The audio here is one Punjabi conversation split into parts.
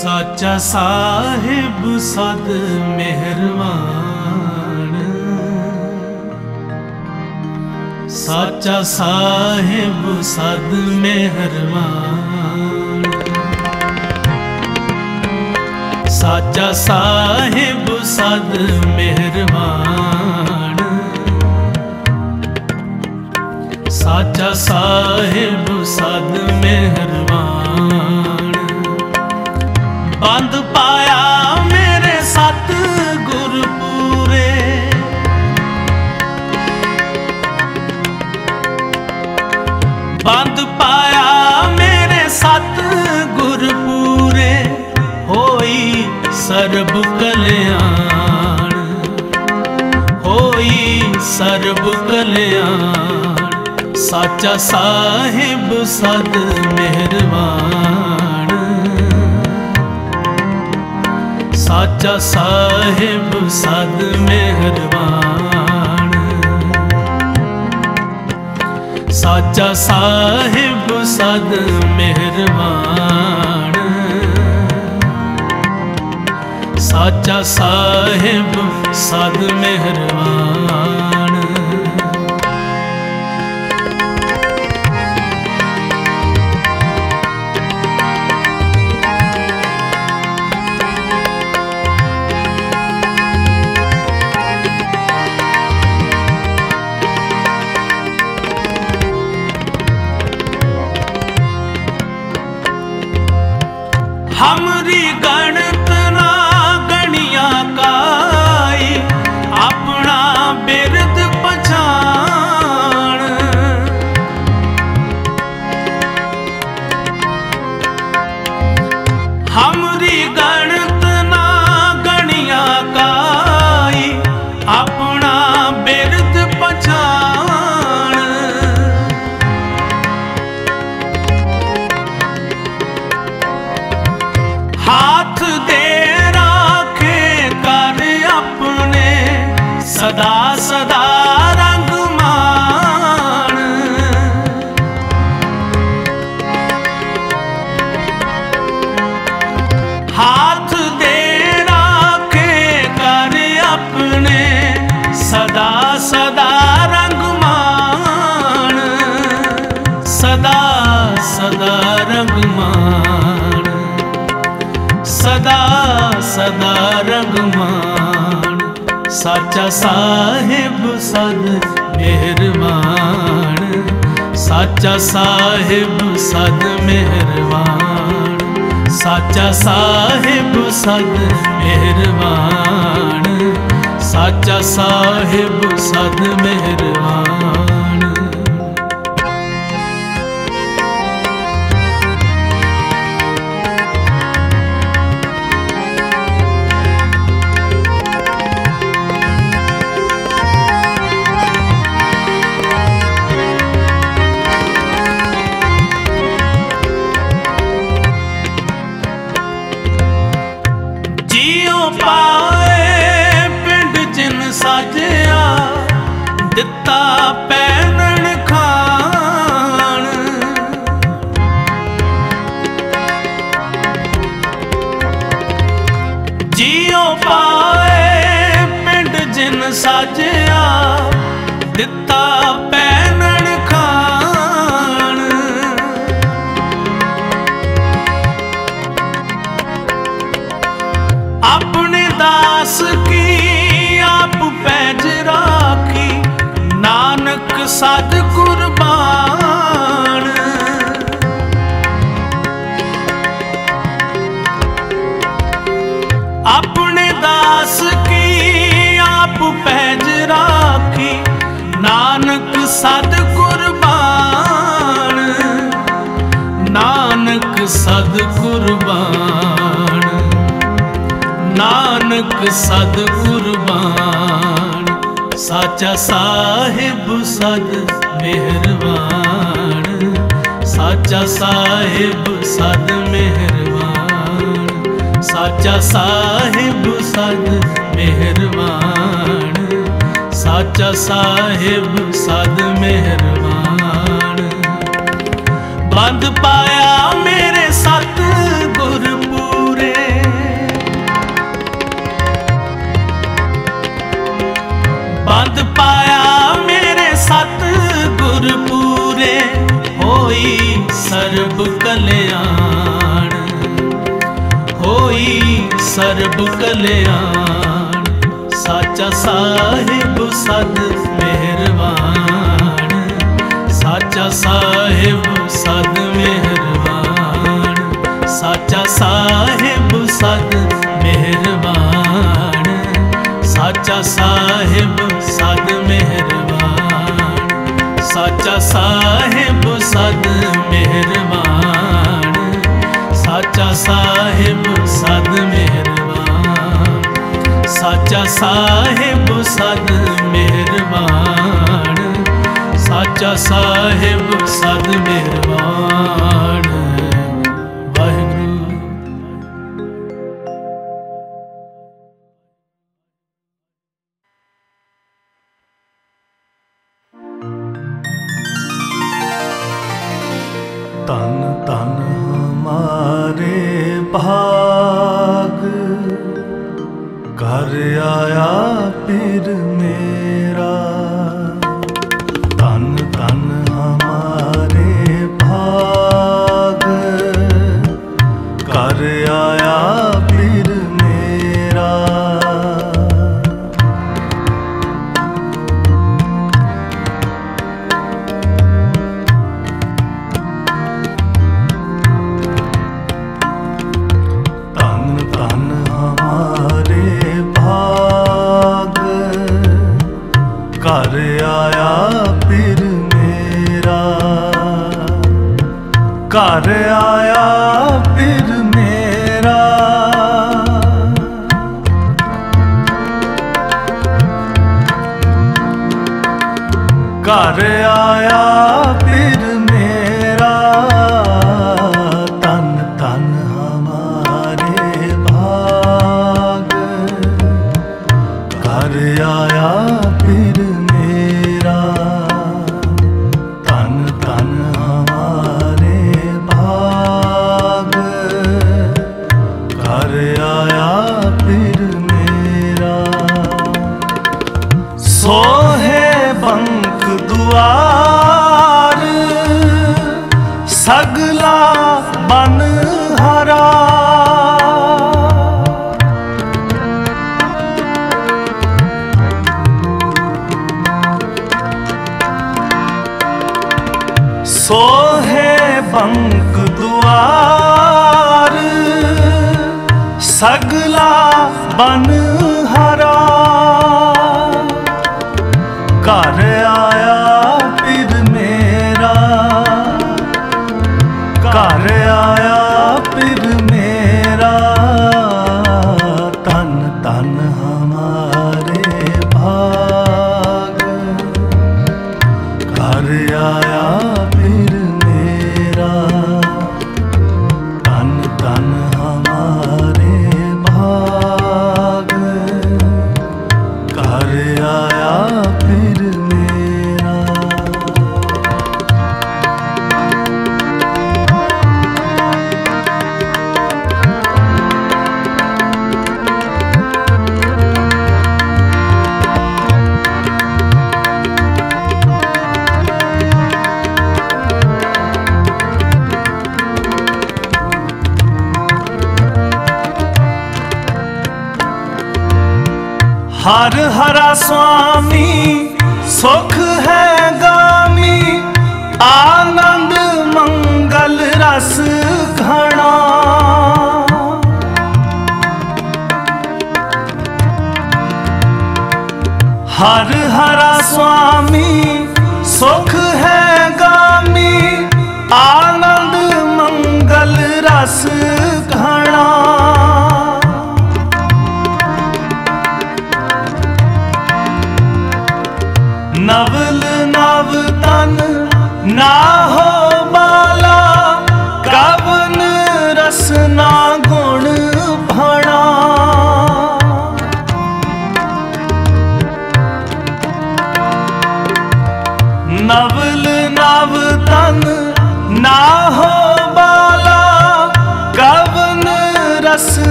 ਸਾਚਾ ਸਾਹਿਬ ਸਦ ਮਿਹਰਬਾਨ ਸਾਚਾ ਸਾਹਿਬ ਸਦ ਮਿਹਰਬਾਨ ਸਾਚਾ ਸਾਹਿਬ ਸਦ ਮਿਹਰਬਾਨ ਸਾਚਾ ਸਾਹਿਬ ਸਦ ਮਿਹਰਬਾਨ। ਬੰਦ ਪਾਇਆ ਮੇਰੇ ਸਤ ਗੁਰ ਪੂਰੇ ਬੰਦ ਪਾਇਆ ਮੇਰੇ ਸਤ ਗੁਰ ਪੂਰੇ ਹੋਈ ਸਰਬ ਕਲਿਆਣ। ਹੋਈ ਸਰਬ ਕਲਿਆਣ। ਸਾਚਾ ਸਾਹਿਬ ਸਦ ਮਿਹਰਬਾਨ। ਸਾਚਾ ਸਾਹਿਬ ਸਦ ਮਿਹਰਬਾਨ। ਸਾਚਾ ਸਾਹਿਬ ਸਦ ਮਿਹਰਬਾਨ। ਸਾਚਾ ਸਾਹਿਬ ਸਦ ਮਿਹਰਬਾਨ। ਸਦ ਮਿਹਰਬਾਨ ਸਾਚਾ ਸਾਹਿਬ ਸਦ ਮਿਹਰਬਾਨ ਸਾਚਾ ਸਾਹਿਬ ਸਦ ਮਿਹਰਬਾਨ ਸਾਚਾ ਸਾਹਿਬ ਸਦ ਮਿਹਰਬਾਨ ਪਾਏ ਪਿੰਡ ਜਿਨ ਸਾਜਿਆ ਦਿੱਤਾ ਨਾਨਕ ਸਤਿਗੁਰ ਬਾਣ ਸਾਚਾ ਸਾਹਿਬ ਸਦ ਮਿਹਰਬਾਨ, ਸਾਚਾ ਸਾਹਿਬ ਸਦ ਮਿਹਰਬਾਨ, ਸਾਚਾ ਸਾਹਿਬ ਸਦ ਮਿਹਰਬਾਨ, ਸਾਚਾ ਸਾਹਿਬ ਸਦ ਮਿਹਰਬਾਨ। ਬੰਦ ਪਾਇਆ ਹੋਈ ਸਰਬ ਕਲਿਆਣ, ਹੋਈ ਸਰਬ ਕਲਿਆਣ, ਸਾਚਾ ਸਾਹਿਬ ਸਦ ਮਿਹਰਬਾਨ, ਸਾਚਾ ਸਾਹਿਬ ਸਦ ਮਿਹਰਬਾਨ, ਸਾਚਾ ਸਾਹਿਬ ਸਦ ਮਿਹਰਬਾਨ, ਸਾਚਾ ਸਾਹਿਬ ਸਾਹਿਬ ਸਦ ਮਿਹਰਬਾਨ ਸਾਚਾ ਸਾਹਿਬ ਸਦ ਮਿਹਰਬਾਨ ਸਾਚਾ ਸਾਹਿਬ ਸਦ ਮਿਹਰਬਾਨ ਸਾਚਾ ਸਾਹਿਬ ਸਦ ਮਿਹਰਬਾਨ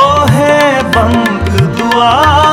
ਸੋਹੇ ਬੰਕ ਦੁਆਰ।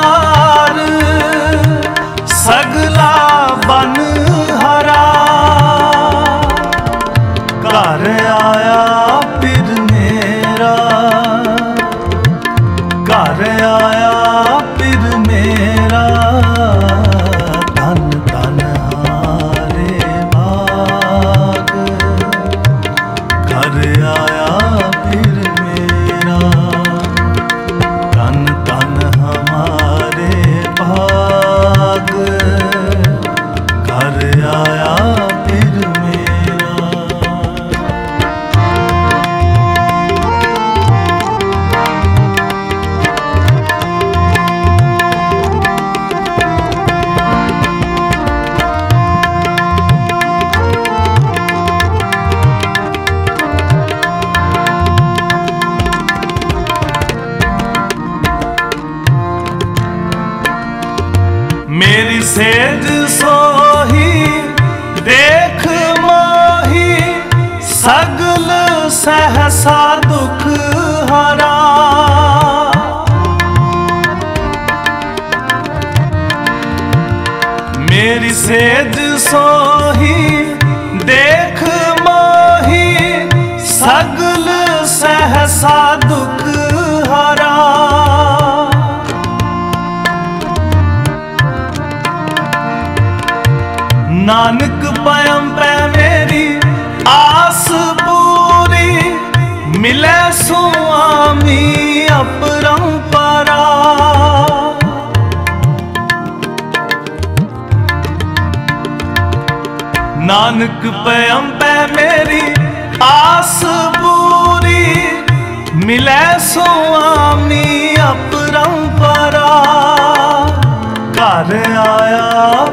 ਸੋਹੀ, ਦੇਖ ਮਾਹੀ, ਸਗਲ ਸਹਸਾ ਦੁਖ ਹਰਾ। ਨਾਨਕ ਪਇਮ ਪੈ ਮੇਰੀ ਆਸ ਪੂਰੀ, ਮਿਲੇ ਸੁਆਮੀ। ਨਾਨਕ ਪਇਮ ਮੇਰੀ ਆਸ ਪੂਰੀ ਮਿਲੇ ਸੁਆਮੀ ਅਪਰੰਪਰਾ। ਘਰ ਆਇਆ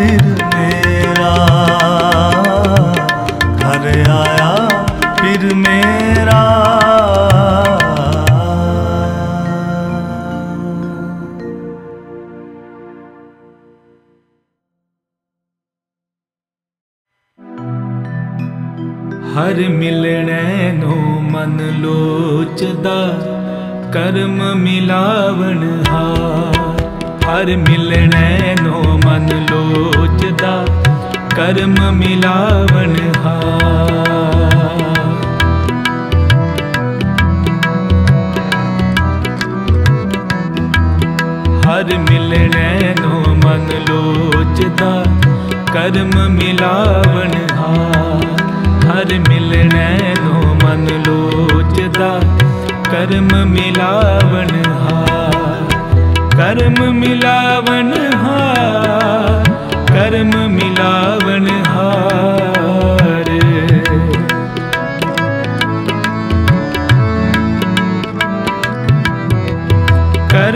ਆਇਆ ਫਿਰ ਮੇਰਾ। ਘਰ ਆਇਆ ਫਿਰ ਮੇਰਾ। ਹਰ ਮਿਲਣੈ ਨੂੰ ਮਨ ਲੋਚਦਾ, ਕਰਮ ਮਿਲਾਵਣ ਹਾਰ। ਹਰ ਮਿਲ ਕਰਮ ਮਿਲਾਵਨ ਹਾਰ ਹਰ ਮਿਲਣੈ ਨੂੰ ਮਨ ਲੋਚਦਾ ਕਰਮ ਮਿਲਾਵਨ ਹਾਰ ਹਰ ਮਿਲਣੈ ਨੂੰ ਮਨ ਲੋਚਦਾ ਕਰਮ ਮਿਲਾਵਨ ਹਾਰ ਕਰਮ ਮਿਲਾਵਣ ਹਾਰ ਕਰਮ ਮਿਲਾ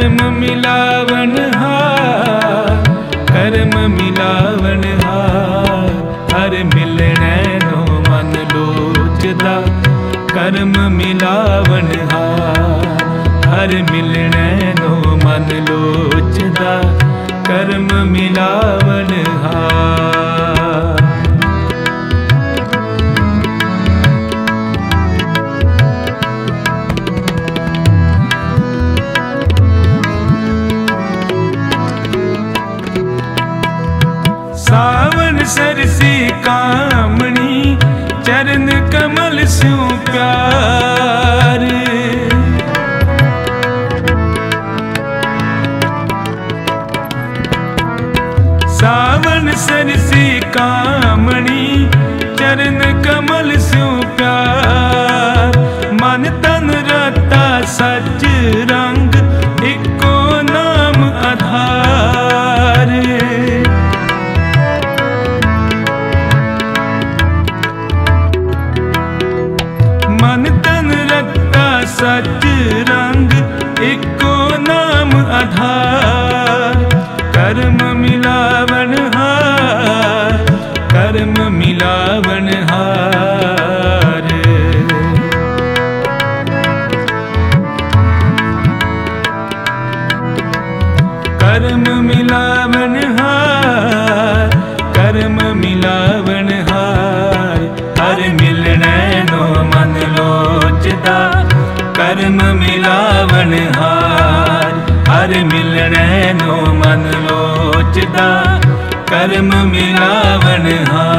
ਕਰਮ ਮਿਲਾਵਨ ਮਿਲਾਵਣ ਹਾਰ, ਕਰਮ ਮਿਲਾਵਣ ਹਾਰ, ਹਰ ਮਿਲਣੈ ਨੋ ਮਨ ਲੋਚਦਾ। ਕਰਮ ਮਿਲਾਵਨ ਹਾਰ, ਹਰ ਮਿਲਣੈ ਨੋ ਮਨ ਲੋਚਦਾ। ਕਰਮ ਮਿਲਾਵਨ ਹਾਰ। ਨਾਮ ਕਰਮ ਮਿਲਾਵਣ ਹਾਰ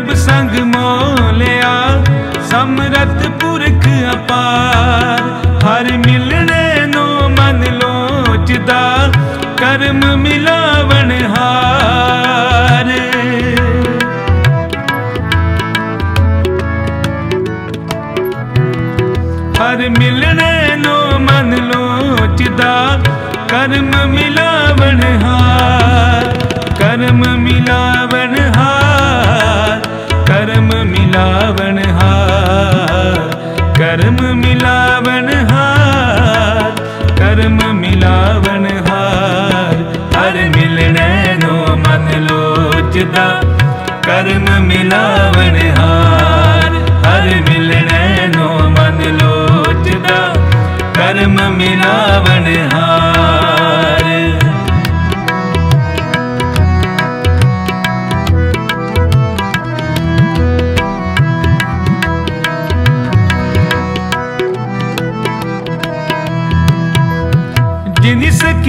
ਦਿਨ ਪ੍ਰਭ ਸੰਗ ਮੋਲਿਆ ਸਮਰਥ ਪੁਰਖ ਅਪਾਰ। ਹਰ ਮਿਲਣੇ ਨੂੰ ਮਨ ਲੋਚਦਾ, ਕਰਮ ਮਿਲਾਵਣ ਹਾਰ। ਹਰ ਮਿਲਣੇ ਨੂੰ ਮਨ ਲੋਚਦਾ, ਕਰਮ ਕਰਮ ਮਿਲਾਵਣ ਹਾਰ, ਕਰਮ ਮਿਲਾਵਨ ਹਾਰ, ਕਰਮ ਮਿਲਾਵਣ ਹਾਰ। ਹਰ ਮਿਲਣੇ ਨੋ ਮਨ ਲੋਚਦਾ, ਕਰਮ ਮਿਲਾਵਨ ਹਾਰ। ਹਰ ਮਿਲਣੇ ਨੋ ਮਨ ਲੋਚਦਾ, ਕਰਮ ਮਿਲਾਵਣ ਹਾਰ।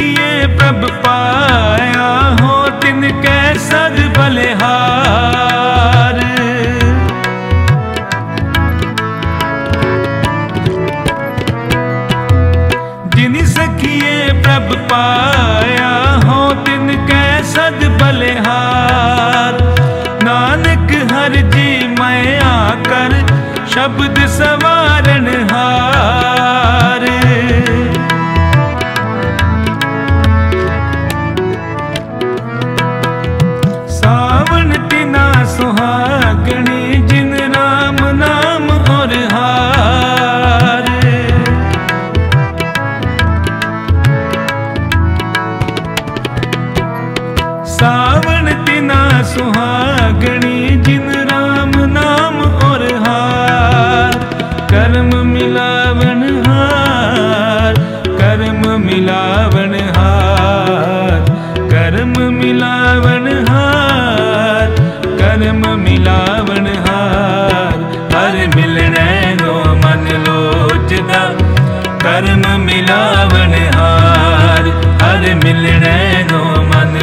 किए प्रभ पाया हो तिन के सद बलिहार जिन सखिए प्रभ पाया हो तिन के सद बलिहार नानक हर जी मैं आकर शब्द सवा ਨਾਮ ਨਿਹਾਰ ਹਰ ਮਿਲਣੇ ਨੂੰ ਮਨ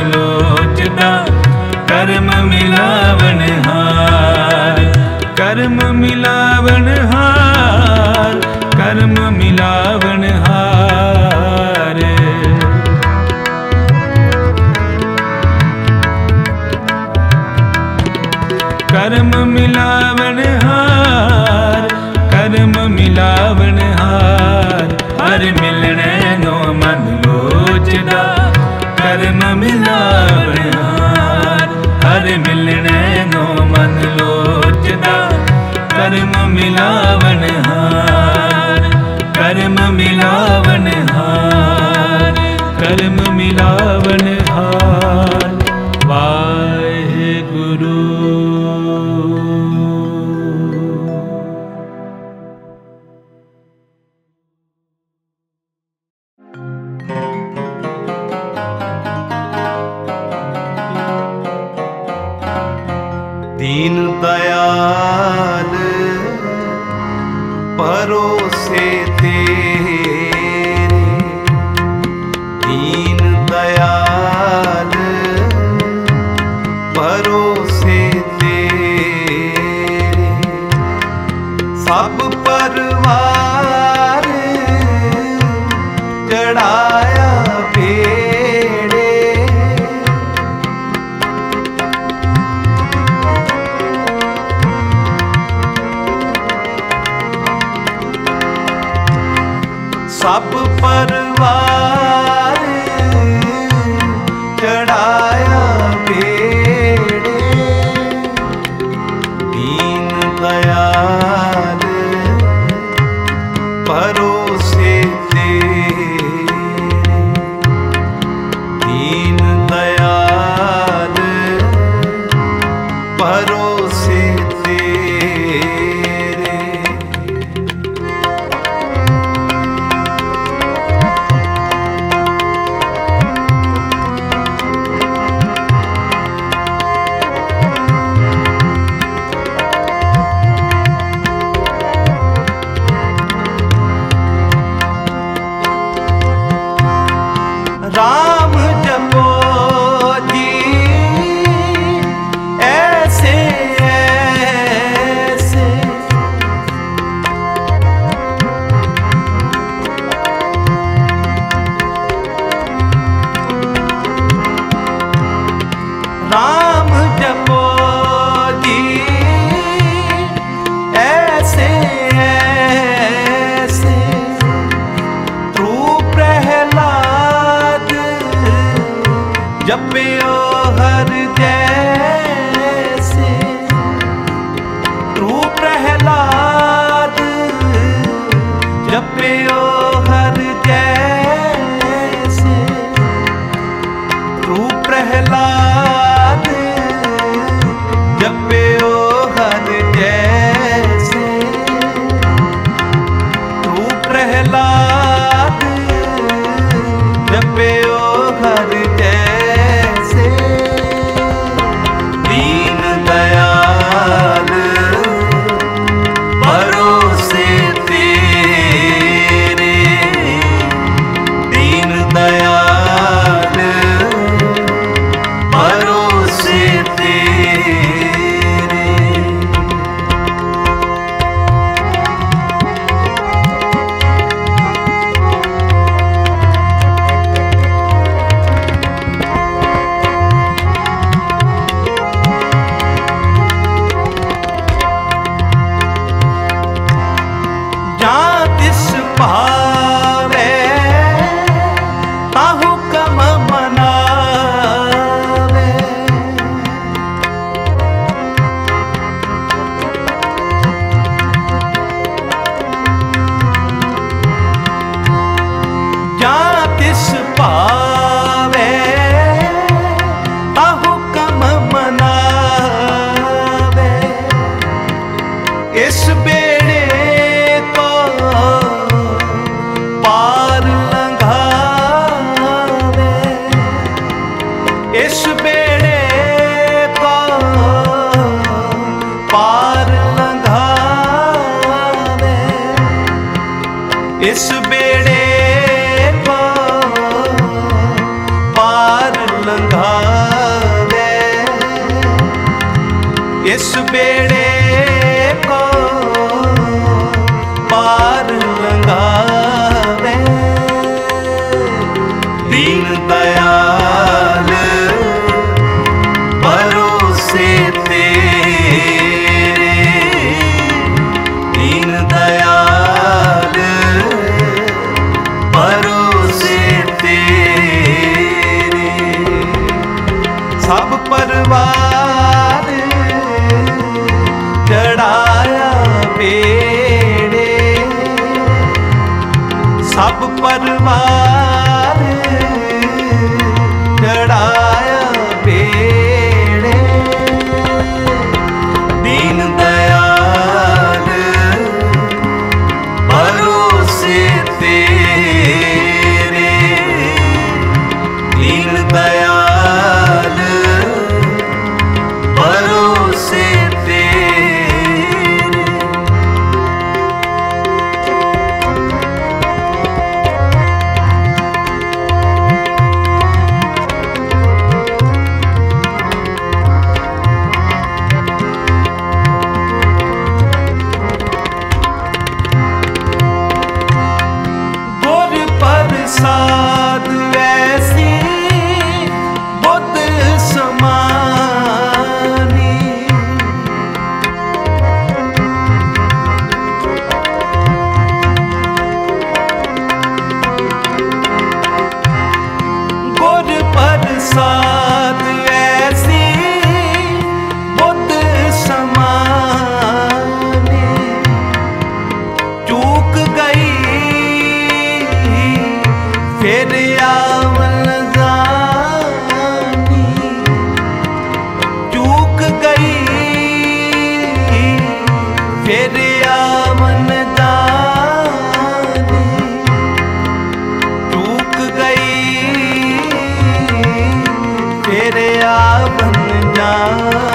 ਕਰਮ ਮਿਲਾਵਣ ਹਾਰ। ਕਰਮ ਮਿਲਾਵਣ ਹਾਰ। ਕਰਮ ਮਿਲਾਵਣ ਕਰਮ ਮਿਲਾਵਣ ਹਰ ਮਿਲਣੇ ਨੂੰ ਮਨ ਲੋਚਦਾ। ਕਰਮ ਮਿਲਾਵਣ ਹਾਰ। ਕਰਮ ਮਿਲਾ से तेरे ਇਸ ਪਾਰ ਲੰਘਾ ਇਸ ਬੇੜੇ Ah.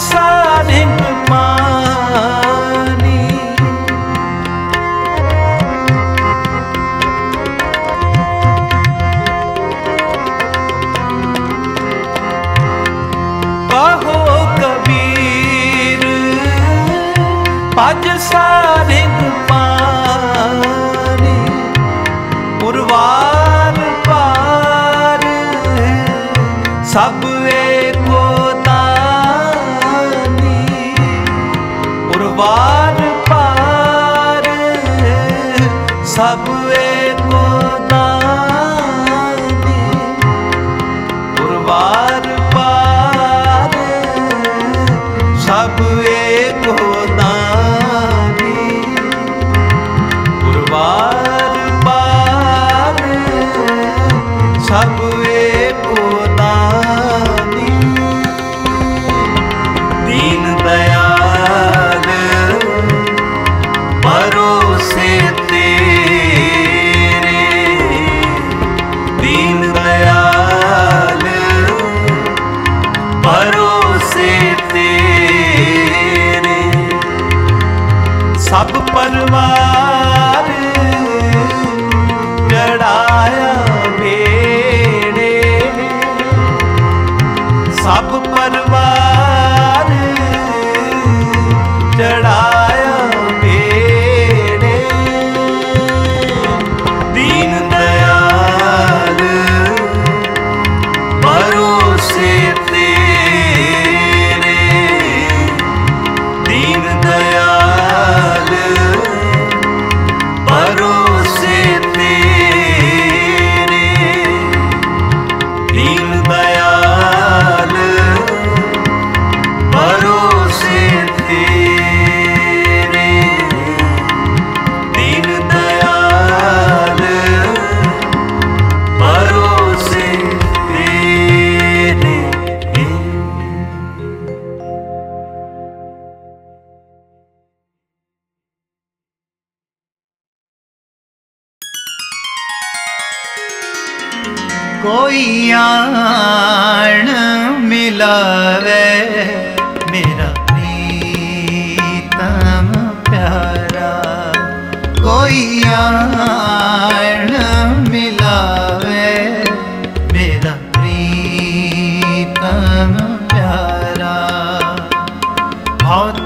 saling mani Baho kabir Paj saling ਆਪ ਪਰਵਾ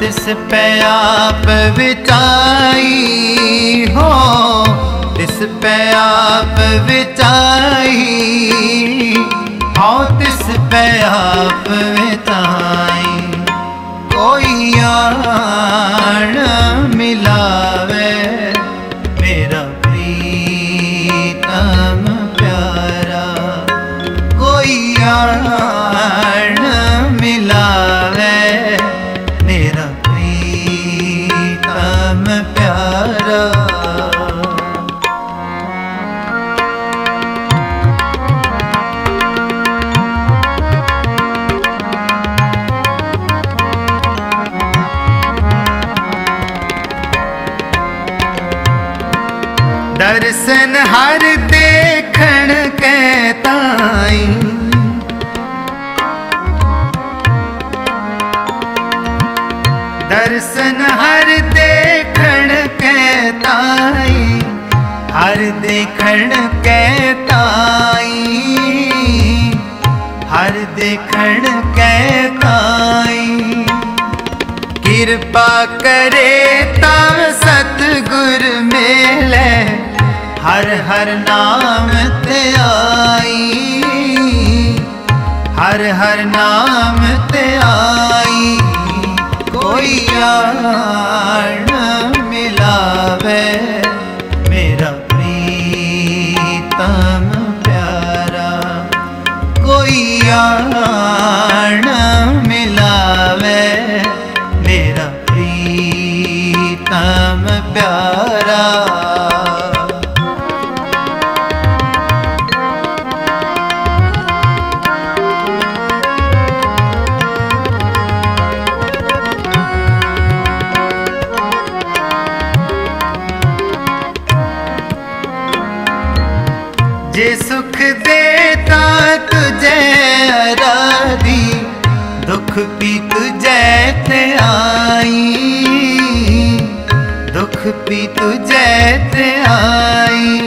ਬਹੁਤ ਤਿਸ ਪੈ ਆਪ ਵਿਚਾਈ ਹੋ ਤਿਸ ਪੈ ਆਪ ਵਿਚਾਈ ਹੋ, ਤਿਸ ਪੈ ਆਪ ਵਿਚਾਈ ਕੋਈ ਖਣ ਦੇਖਣ ਕੈ ਤਾਈ। ਕਿਰਪਾ ਕਰੇ ਤਾਂ ਸਤਿਗੁਰ ਮੇਲੇ, ਹਰ ਹਰ ਨਾਮ ਤੇ ਆਈ। ਹਰ ਹਰ ਨਾਮ ਤੇ ਆਈ। ਕੋਈ ਆਣ ਦੁਖ ਵੀ ਤੁਝੇ ਤੇ ਆਈ।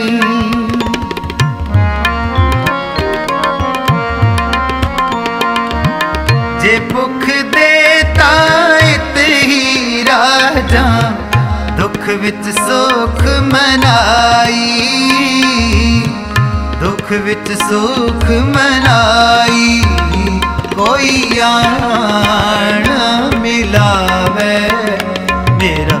ਜੇ ਭੁੱਖ ਦੇਤਾ ਇਤ ਹੀ ਰਾਜਾ ਦੁੱਖ ਵਿੱਚ ਸੁਖ ਮਨਾਈ। ਦੁੱਖ ਵਿੱਚ ਸੁਖ ਮਨਾਈ, ਕੋਈ ਆਣ ਮਿਲਾਵੇ ਮੇਰਾ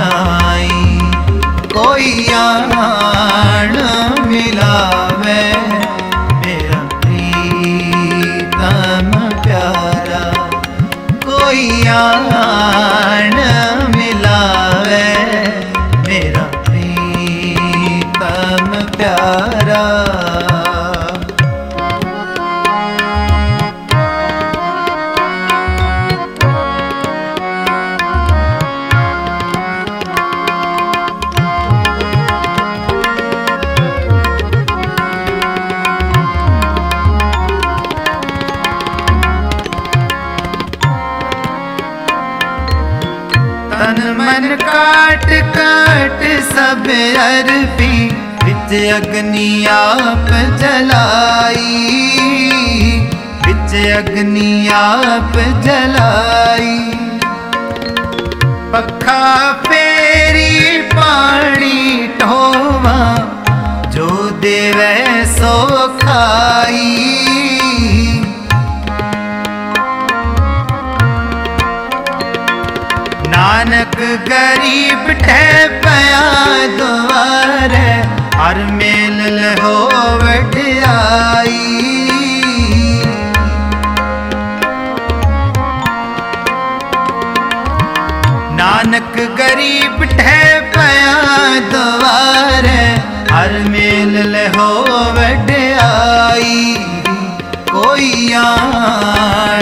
ਕੋਈ ਆਣ ਮਿਲਾਵੇ। ਮੇਰਾ ਪ੍ਰੀਤਮ ਪਿਆਰਾ। ਤਨ ਮਨ ਕਾਟ ਕਾਟ ਸਭ ਅਰਪੀ, ਵਿੱਚ ਅਗਨੀ ਆਪ ਜਲਾਈ। ਵਿੱਚ ਅਗਨੀ ਆਪ ਜਲਾਈ। ਪੱਖਾ ਫੇਰੀ ਪਾਣੀ ਢੋਵਾ, ਜੋ ਦੇਵੈ ਸੋ ਗਰੀਬ ਠਹਿ ਪਿਆ ਦੁਆਰੇ ਹਰ ਮੇਲ ਲਹੋ ਵਡਿਆਈ ਨਾਨਕ ਗਰੀਬ ਠਹਿ ਪਿਆ ਦੁਆਰੇ ਹਰ ਮੇਲ ਲਹੋ ਵਡਿਆਈ ਕੋਈ ਆਣ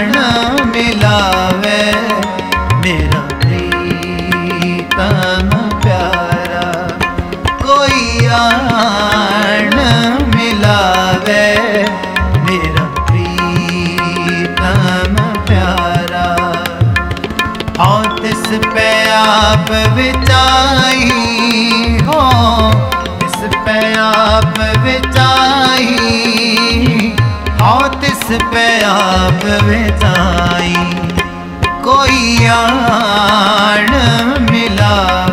ਆਪ ਵਿਚਾਈ ਕੋਈ ਆਣ ਮਿਲਾ